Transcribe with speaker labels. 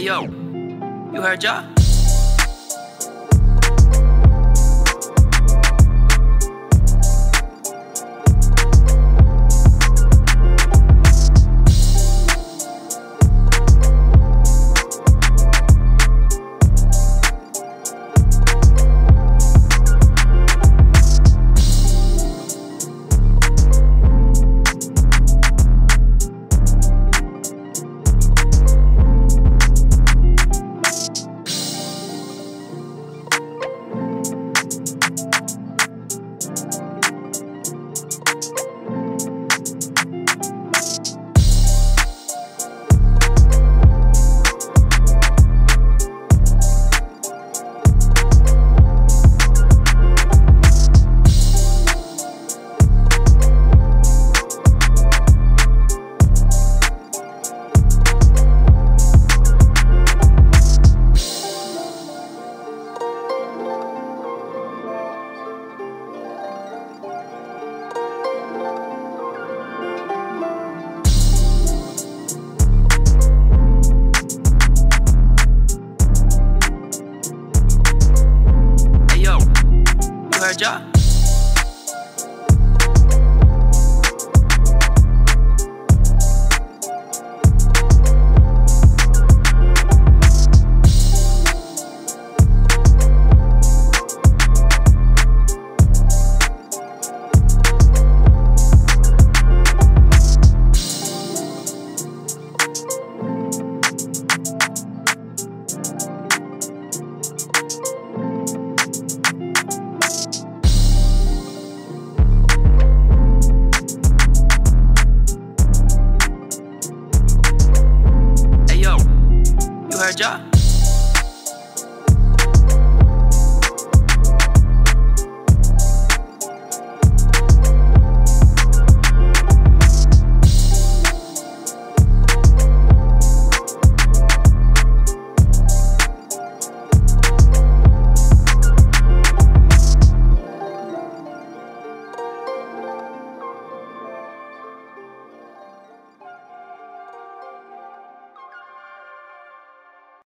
Speaker 1: Yo, you heard Ja? You heard